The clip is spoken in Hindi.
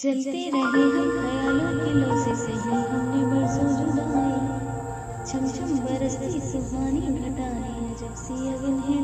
चलते रहे हम ख्यालों के लोसे से ही हमने बरसों जुदाई छम छम बरसती सुहानी घटाएँ जब सी अब इन्हें